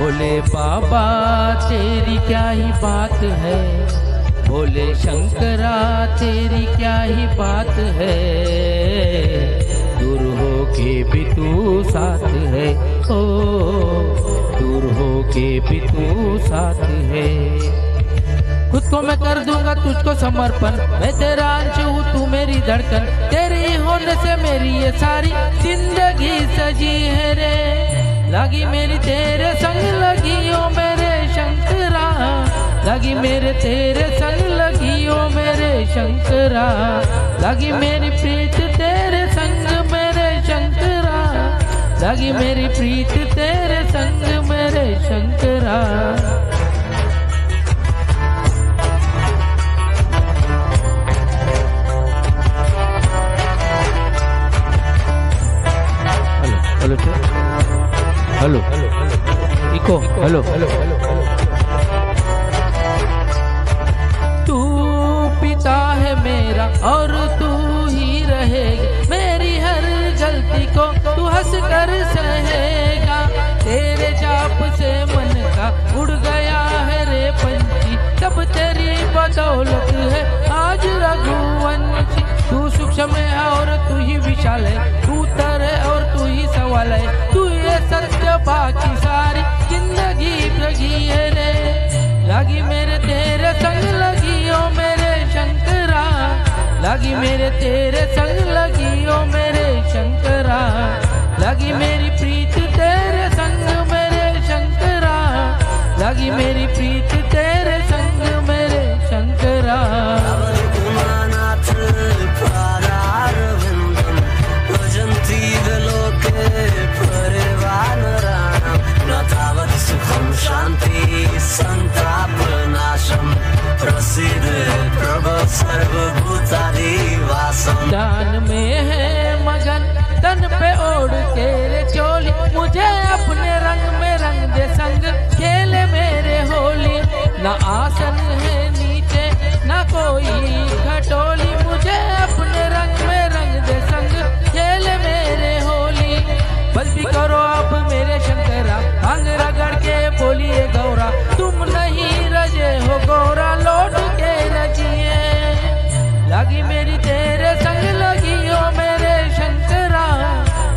भोले बाबा, तेरी क्या ही बात है? भोले शंकरा, तेरी क्या ही बात है? दूर हो के भी तू साथ है, ओ, दूर हो के भी तू साथ है। खुद को मैं कर दूँगा तुझको समर्पण, मैं तेरा अंश हूँ, तू मेरी धड़कन। तेरी होने से मेरी ये सारी ज़िंदगी सजी है रे। लगी मेरी तेरे संग लगी ओ मेरे शंकरा। लगी मेरे तेरे संग लगी ओ मेरे शंकरा। लगी मेरी प्रीत तेरे संग, मेरे शंकरा। लगी मेरी प्रीत तेरे संग, मेरे Shankara. Hello echo hello hello तू पिता है मेरा और तू ही रहेगा। मेरी हर गलती को तू हंस कर सहेगा। तेरे जाप से मन का उड़ गया है रे पंछी। सब तेरी बदौलत है, आज रघुवंशी। तू सूक्ष्म है और तू ही विशाल है, तू तर है और तू ही सवाल है। तू बाकी सारी ज़िंदगी लगी है रे। लगी मेरे तेरे संग लगी ओ मेरे शंकरा। लगी मेरे तेरे संग लगी ओ मेरे शंकरा। लगी मेरी प्रीत न आसन है नीचे, न कोई खटोली। मुझे अपने रंग में रंग दे संग, खेले मेरे होली। बस भी करो आप मेरे शंकरा, अंग रगड़ के बोलिए गौरा। तुम नहीं रजे हो गौरा, लौट के रजिए लगी मेरी तेरे संग लगी हो मेरे शंकरा।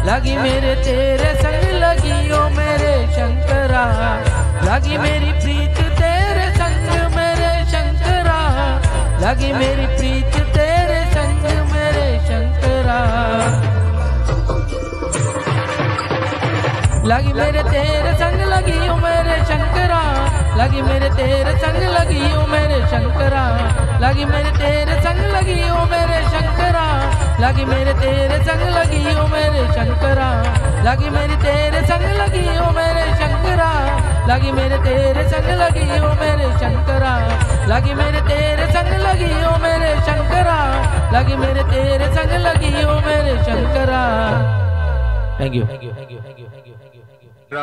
लगी मेरे तेरे संग लगी हो मेरे शंकरा। लगी मेरी प्रीत लगी मेरी प्रीत तेरे संग, मेरे शंकरा। लगी मेरे तेरे संग, लगी ओ मेरे शंकरा। लगी मेरे तेरे संग, लगी ओ मेरे शंकरा। लगी मेरे तेरे संग, लगी ओ मेरे शंकरा। लगी मेरे तेरे संग, लगी ओ मेरे शंकरा। लगी मेरी तेरे संग, लगी ओ मेरे शंकरा। लगी मेरे तेरे संग लगी ओ मेरे शंकरा। लगी मेरे तेरे संग लगी ओ मेरे शंकरा। लगी मेरे तेरे संग लगी ओ मेरे Shankara. Thank you thank you thank you